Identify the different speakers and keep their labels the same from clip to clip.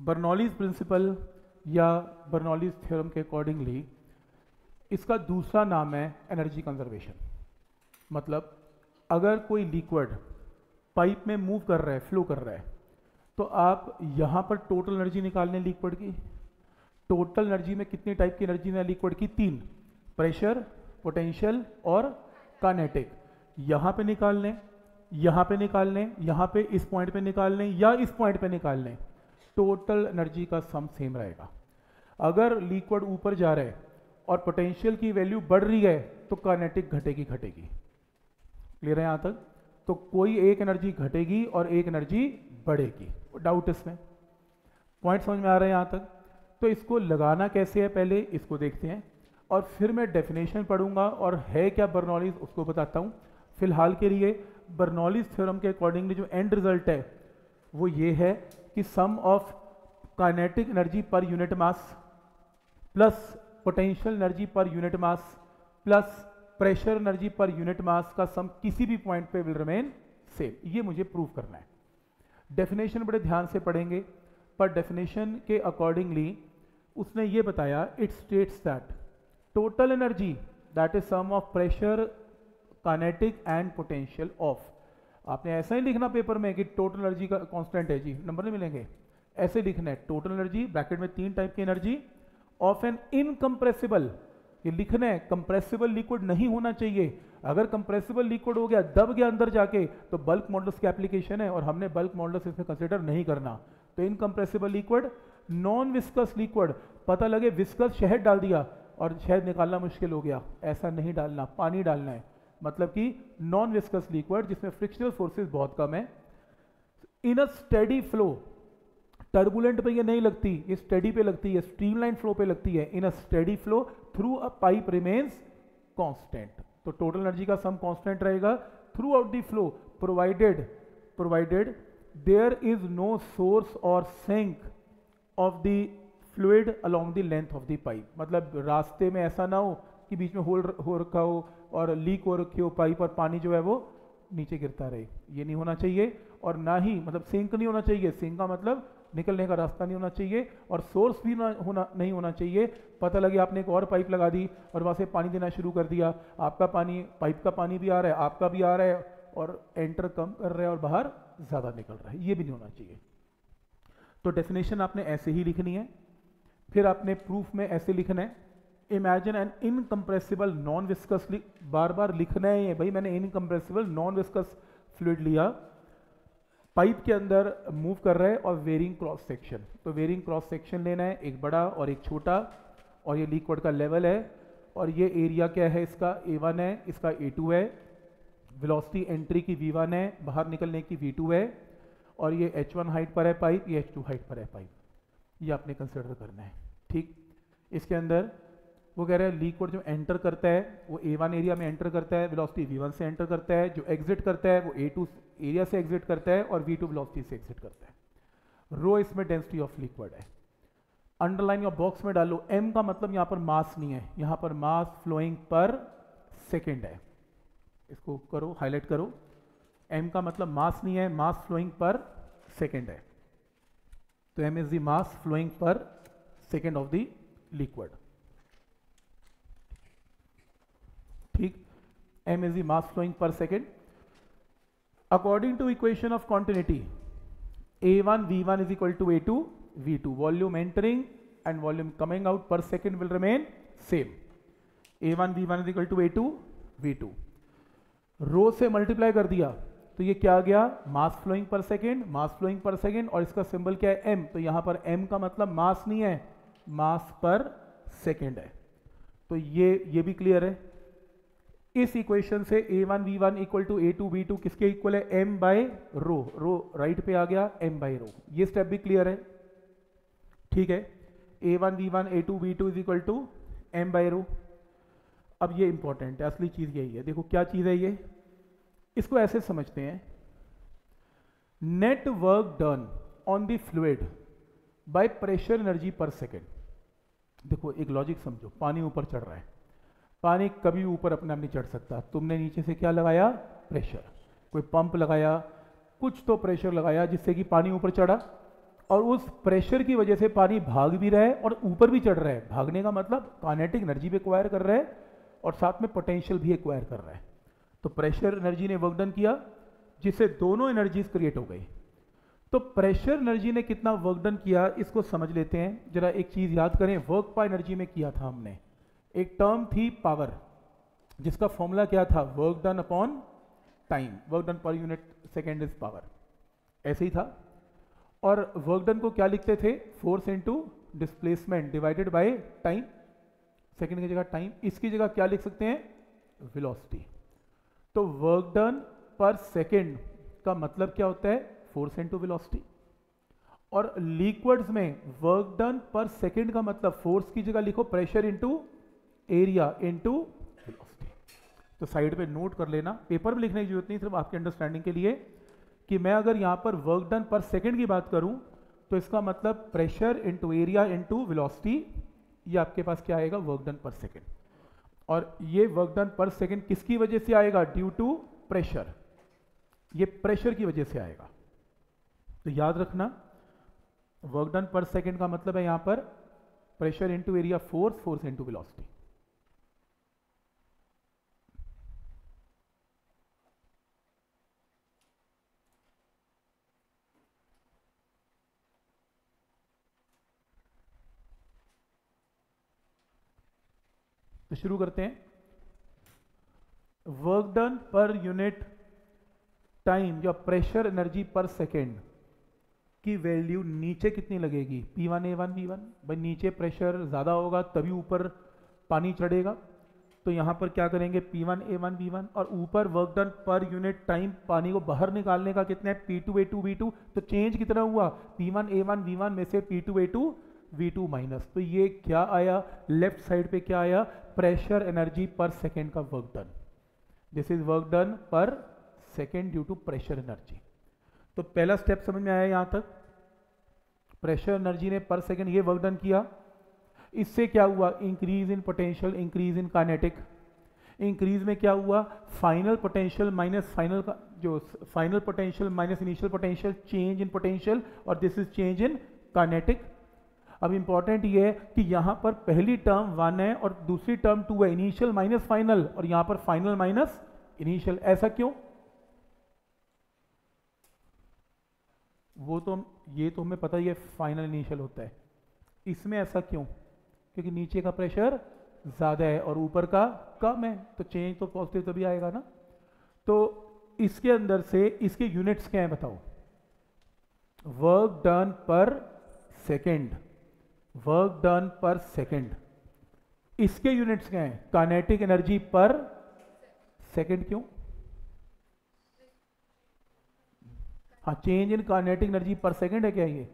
Speaker 1: Bernoulli's principle या Bernoulli's theorem के accordingly इसका दूसरा नाम है एनर्जी कंजर्वेशन मतलब अगर कोई लिक्विड पाइप में मूव कर रहा है फ्लो कर रहा है तो आप यहाँ पर टोटल एनर्जी निकाल लें लिक्विड की। टोटल एनर्जी में कितनी टाइप की एनर्जी है लिक्विड की? तीन. प्रेशर पोटेंशियल और कानेटिक यहाँ पे निकाल लें यहाँ पे निकाल लें यहाँ पे इस पॉइंट पे निकाल लें या इस पॉइंट पे निकाल लें टोटल एनर्जी का सम सेम रहेगा। अगर लिक्विड ऊपर जा रहा है और पोटेंशियल की वैल्यू बढ़ रही है तो कानेटिक घटेगी घटेगी। क्लियर है यहाँ तक? तो कोई एक एनर्जी घटेगी और एक एनर्जी बढ़ेगी। डाउट इसमें। पॉइंट समझ में आ रहे हैं यहाँ तक? तो इसको लगाना कैसे है पहले? इसको देखते हैं। और फिर मैं डेफिनेशन पढ़ूँगा और है क्या बर्नौलीज उसको बताता हूँ। फ़िलहाल के लिए बर्नौलीज थ्योरम के अकॉर्डिंगली जो एंड रिज़ल्ट है, वो ये है कि sum of kinetic energy per unit mass plus potential energy per unit mass plus pressure energy per unit mass का सम किसी भी पॉइंट पे विल रिमेन सेम ये मुझे प्रूव करना है। डेफिनेशन बड़े ध्यान से पढ़ेंगे, पर डेफिनेशन के अकॉर्डिंगली उसने ये बताया it states that total energy that is sum of pressure kinetic and potential of आपने ऐसा ही लिखना पेपर में कि टोटल एनर्जी का कॉन्स्टेंट है जी, नंबर नहीं मिलेंगे। ऐसे लिखना है टोटल एनर्जी ब्रैकेट में तीन टाइप की एनर्जी ऑफ़ एन इनकम्प्रेसिबल ये लिखना है कंप्रेसिबल लिक्विड नहीं होना चाहिए। अगर कंप्रेसिबल लिक्विड हो गया, दब गया अंदर जाके तो बल्क मॉडल्स की एप्लीकेशन है और हमने बल्क मॉडल्स इसमें कंसिडर नहीं करना। तो incompressible liquid non viscous liquid पता लगे विस्कस शहद डाल दिया और शहद निकालना मुश्किल हो गया। ऐसा नहीं डालना, पानी डालना है। मतलब कि नॉन विस्कस लिक्विड जिसमें फ्रिक्शनल फोर्सेस बहुत कम है। In a steady flow turbulent पे ये नहीं लगती, ये स्टेडी पे लगती है स्ट्रीमलाइन फ्लो पे लगती है। In a steady flow through a pipe remains constant तो टोटल एनर्जी का सम कॉन्स्टेंट रहेगा। Throughout the flow provided provided there is no source और sink of the fluid along the length of the pipe मतलब रास्ते में ऐसा ना हो कि बीच में होल, हो रखा हो और लीक हो रखी हो, पाइप और पानी जो है वो नीचे गिरता रहे। ये नहीं होना चाहिए और ना ही मतलब सिंक नहीं होना चाहिए। सिंक का मतलब निकलने का रास्ता नहीं होना चाहिए और सोर्स भी ना होना, नहीं होना चाहिए। पता लगे आपने एक और पाइप लगा दी और वहाँ से पानी देना शुरू कर दिया। आपका पानी, पाइप का पानी भी आ रहा है, आपका भी आ रहा है और एंटर कम कर रहा है और बाहर ज़्यादा निकल रहा है। ये भी नहीं होना चाहिए। तो डेफिनेशन आपने ऐसे ही लिखनी है। फिर आपने प्रूफ में ऐसे लिखना है imagine an incompressible non viscous बार बार लिखना है भाई, मैंने इनकम्प्रेसिबल नॉन विस्कस फ्लूड लिया। पाइप के अंदर मूव कर रहा है और वेरिंग क्रॉस सेक्शन तो वेरिंग क्रॉस सेक्शन लेना है, एक बड़ा और एक छोटा, और ये लिक्विड का लेवल है। और ये एरिया क्या है? इसका ए वन है, इसका ए टू है। वेलोसिटी एंट्री की वी वन है, बाहर निकलने की वी टू है। और ये एच वन हाइट पर है पाइप ये एच टू हाइट पर है पाइप ये आपने कंसिडर करना है, ठीक? इसके अंदर वो कह रहे हैं लिक्विड जो एंटर करता है, वो ए वन एरिया में एंटर करता है वेलोसिटी V1 से एंटर करता है, जो एग्जिट करता है, वो ए टू एरिया से एग्जिट करता है और वी टू वेलोसिटी से एग्जिट करता है। रो इसमें डेंसिटी ऑफ़ लिक्विड है। अंडरलाइन या बॉक्स में डालो एम का मतलब यहाँ पर मास नहीं है, यहाँ पर मास फ्लोइंग पर सेकेंड है। इसको करो हाईलाइट करो। M का मतलब मास नहीं है मास फ्लोइंग पर सेकेंड है। तो M is the mass flowing per second of the liquid ठीक? M is mass flowing per second according to equation of quantity A one V one is equal to A two V two volume entering and volume coming out per second will remain same A one V one is equal to A two V two rho से multiply कर दिया तो ये क्या आ गया? Mass flowing per second mass flowing per second और इसका सिंबल क्या है? एम तो यहाँ पर एम का मतलब मास नहीं है मास पर सेकेंड है। तो ये ये भी क्लियर है? इस इक्वेशन से A one V one equal to A two V two किसके इक्वल है? M by rho rho right पे आ गया एम बाय रो ये स्टेप भी क्लियर है। ठीक है? A one V one A two V two is equal to M by rho अब ये इंपॉर्टेंट है, असली चीज़ यही है। देखो क्या चीज़ है ये? इसको ऐसे समझते हैं। Net work done on the fluid by pressure energy per second देखो, एक लॉजिक समझो। पानी ऊपर चढ़ रहा है। पानी कभी ऊपर अपने आप नहीं चढ़ सकता। तुमने नीचे से क्या लगाया? प्रेशर। कोई पंप लगाया, कुछ तो प्रेशर लगाया जिससे कि पानी ऊपर चढ़ा। और उस प्रेशर की वजह से पानी भाग भी रहा है और ऊपर भी चढ़ रहा। है भागने का मतलब कानेटिक एनर्जी भी एक्वायर कर रहा है और साथ में पोटेंशियल भी एक्वायर कर रहा। है तो प्रेशर एनर्जी ने वर्क डन किया, जिससे दोनों एनर्जीज क्रिएट हो गई। तो प्रेशर एनर्जी ने कितना वर्क डन किया, इसको समझ लेते हैं। जरा एक चीज़ याद करें वर्क पा एनर्जी में किया था हमने। एक टर्म थी पावर जिसका फॉर्मूला क्या था? Work done upon time work done per unit second is power ऐसे ही था। और वर्क डन को क्या लिखते थे? Force into displacement divided by time second की जगह टाइम इसकी जगह क्या लिख सकते हैं? वेलोसिटी तो वर्क डन पर सेकेंड का मतलब क्या होता है? फोर्स इनटू वेलोसिटी और लिक्विड्स में वर्क डन पर सेकेंड का मतलब फोर्स की जगह लिखो pressure into area into velocity तो साइड पे नोट कर लेना। पेपर में लिखने की ज़रूरत नहीं, सिर्फ़ आपके अंडरस्टैंडिंग के लिए कि मैं अगर यहाँ पर वर्क डन पर सेकेंड की बात करूँ तो इसका मतलब pressure into area into velocity ये आपके पास क्या आएगा? वर्क डन पर सेकेंड और ये वर्क डन पर सेकेंड किसकी वजह से आएगा? ड्यू टू प्रेशर ये प्रेशर की वजह से आएगा। तो याद रखना वर्क डन पर सेकेंड का मतलब है यहाँ पर pressure into area force force into velocity तो शुरू करते हैं। Work done per unit time या प्रेशर एनर्जी पर सेकेंड की वैल्यू नीचे कितनी लगेगी? P one A one V one भाई नीचे प्रेशर ज़्यादा होगा, तभी ऊपर पानी चढ़ेगा। तो यहाँ पर क्या करेंगे? P one A one V one और ऊपर work done per unit time पानी को बाहर निकालने का कितना है? P two A two V two तो चेंज कितना हुआ? P one A one V one में से P two A two V two minus तो ये क्या आया? लेफ़्ट साइड पे क्या आया? प्रेशर एनर्जी पर सेकेंड का work done this is work done per second due to pressure energy तो पहला स्टेप समझ में आया यहाँ तक? प्रेशर एनर्जी ने पर सेकेंड ये वर्क डन किया। इससे क्या हुआ? Increase in potential increase in kinetic increase में क्या हुआ? फाइनल पोटेंशियल माइनस फाइनल का जो final potential minus initial potential change in potential और this is change in kinetic अब इंपॉर्टेंट ये है कि यहाँ पर पहली टर्म वन है और दूसरी टर्म टू है इनिशियल माइनस फाइनल और यहाँ पर फाइनल माइनस इनिशियल ऐसा क्यों? वो तो ये तो हमें पता ही है फाइनल इनिशियल होता है। इसमें ऐसा क्यों? क्योंकि नीचे का प्रेशर ज़्यादा है और ऊपर का कम है तो चेंज तो पॉजिटिव तभी आएगा ना। तो इसके अंदर से इसके यूनिट्स क्या है बताओ? Work done per second work done per second इसके यूनिट्स क्या हैं? कानेटिक एनर्जी पर सेकेंड क्यों? हाँ change in kinetic energy per second है क्या ये?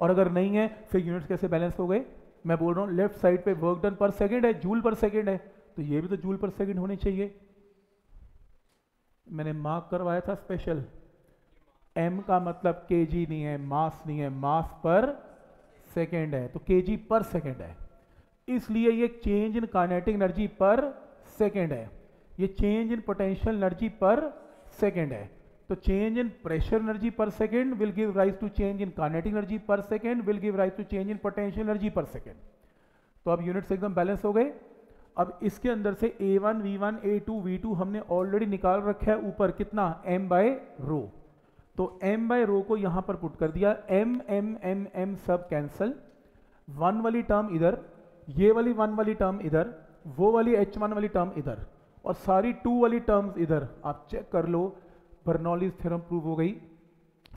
Speaker 1: और अगर नहीं है, फिर यूनिट्स कैसे बैलेंस हो गए? मैं बोल रहा हूँ लेफ़्ट साइड पे वर्क डन पर सेकेंड है जूल पर सेकेंड है। तो ये भी तो जूल पर सेकेंड होने चाहिए। मैंने मार्क करवाया था स्पेशल एम का मतलब केजी नहीं है मास नहीं है मास पर सेकेंड है तो के जी पर सेकेंड है। इसलिए ये change in kinetic energy per second है। ये change in potential energy per second है। तो change in pressure energy per second will give rise to change in kinetic energy per second will give rise to change in potential energy per second तो अब units एकदम balance हो गए। अब इसके अंदर से A1, V1, A2, V2 हमने ऑलरेडी निकाल रखा है ऊपर कितना? एम बाय रो तो m बाय रो को यहाँ पर पुट कर दिया। M m m m सब कैंसल वन वाली टर्म इधर, ये वाली वन वाली टर्म इधर, वो वाली एच वन वाली टर्म इधर, और सारी टू वाली टर्म्स इधर, आप चेक कर लो। बर्नौलीज थ्योरम प्रूव हो गई।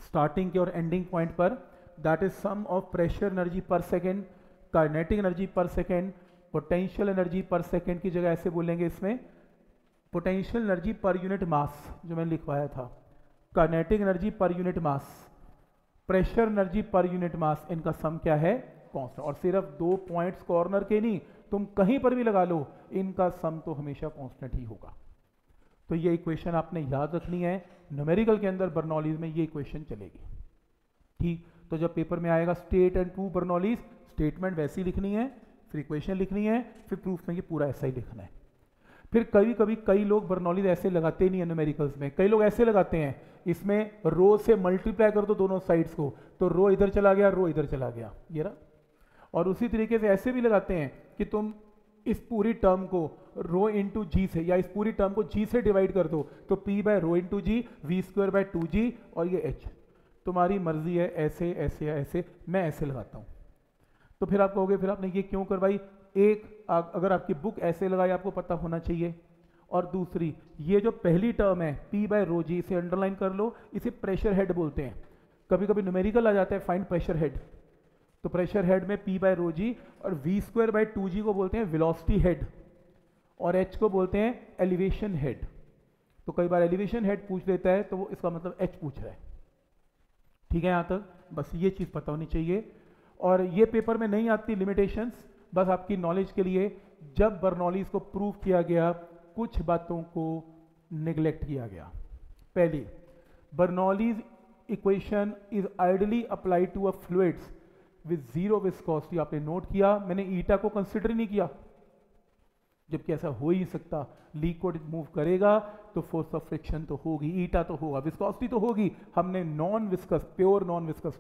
Speaker 1: स्टार्टिंग के और एंडिंग पॉइंट पर that is sum of pressure energy per second kinetic energy per second potential energy per second की जगह ऐसे बोलेंगे इसमें। Potential energy per unit mass जो मैंने लिखवाया था। Kinetic energy per unit mass pressure energy per unit mass इनका सम क्या है? कांस्टेंट और सिर्फ़ दो पॉइंट्स कॉर्नर के नहीं, तुम कहीं पर भी लगा लो, इनका सम तो हमेशा कांस्टेंट ही होगा। तो ये इक्वेशन आपने याद रखनी है न्यूमेरिकल के अंदर बर्नौलीज में ये इक्वेशन चलेगी। ठीक? तो जब पेपर में आएगा state and proof Bernoulli's statement वैसी लिखनी है, फिर इक्वेशन लिखनी है, फिर प्रूफ में ये पूरा ऐसा ही लिखना है। फिर कभी कभी कई लोग बर्नौलीज ऐसे लगाते नहीं है न्यूमेरिकल्स में, कई लोग ऐसे लगाते हैं इसमें रो से मल्टीप्लाई कर दो दोनों साइड्स को। तो रो इधर चला गया, रो इधर चला गया, ये रहा। और उसी तरीके से ऐसे भी लगाते हैं कि तुम इस पूरी टर्म को रो इंटू जी से या इस पूरी टर्म को जी से डिवाइड कर दो तो P by rho into G V square by two G और ये एच तुम्हारी मर्ज़ी है ऐसे ऐसे या ऐसे, मैं ऐसे लगाता हूँ। तो फिर आप कहोगे, फिर आपने ये क्यों करवाई? एक अगर आपकी बुक ऐसे लगाई, आपको पता होना चाहिए। और दूसरी, ये जो पहली टर्म है पी बाय रो जी इसे अंडरलाइन कर लो, इसे प्रेशर हेड बोलते हैं। कभी कभी न्यूमेरिकल आ जाता है फाइंड प्रेशर हेड तो प्रेशर हेड में पी बाय रो जी और V square by two G को बोलते हैं वेलोसिटी हेड और एच को बोलते हैं एलिवेशन हेड तो कई बार एलिवेशन हेड पूछ लेता है तो वो इसका मतलब एच पूछ रहा है। ठीक है यहाँ तक? बस ये चीज़ पता होनी चाहिए। और ये पेपर में नहीं आती लिमिटेशंस बस आपकी नॉलेज के लिए, जब बर्नौलीज को प्रूव किया गया कुछ बातों को निगलेक्ट किया गया। पहली Bernoulli's equation is ideally apply to a fluids with zero viscosity आपने नोट किया, मैंने ईटा को कंसिडर नहीं किया। जबकि ऐसा हो ही सकता। लिक्विड मूव करेगा तो फोर्स ऑफ़ फ्रिक्शन तो होगी ईटा तो होगा विस्कोसिटी तो होगी। हमने non viscous pure non viscous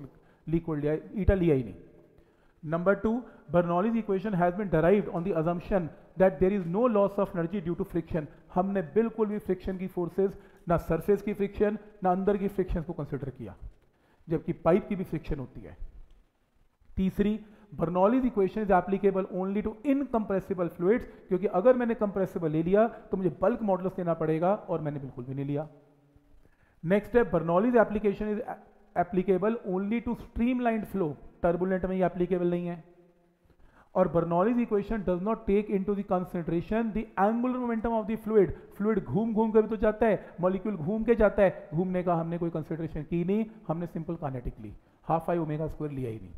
Speaker 1: liquid लिया ईटा लिया ही नहीं। Number two Bernoulli's equation has been derived on the assumption that there is no loss of energy due to friction हमने बिल्कुल भी फ्रिक्शन की फोर्सेज ना सरफेस की फ्रिक्शन ना अंदर की फ्रिक्शन को कंसिडर किया, जबकि पाइप की भी फ्रिक्शन होती है। तीसरी Bernoulli's equation is applicable only to incompressible fluids क्योंकि अगर मैंने कंप्रेसिबल ले लिया तो मुझे बल्क मॉडल्स लेना पड़ेगा, और मैंने बिल्कुल भी नहीं लिया। नेक्स्ट है Bernoulli's application is applicable only to streamline flow turbulent में ये एप्लीकेबल नहीं है। और Bernoulli's equation does not take into concentration the angular momentum of the fluid fluid घूम घूम कर भी तो जाता है मॉलिक्यूल घूम के जाता है। घूमने का हमने कोई कंसेंट्रेशन की नहीं, हमने सिंपल कानेटिक ली हाफ़ आई ओमेगा स्क्वायर लिया ही नहीं।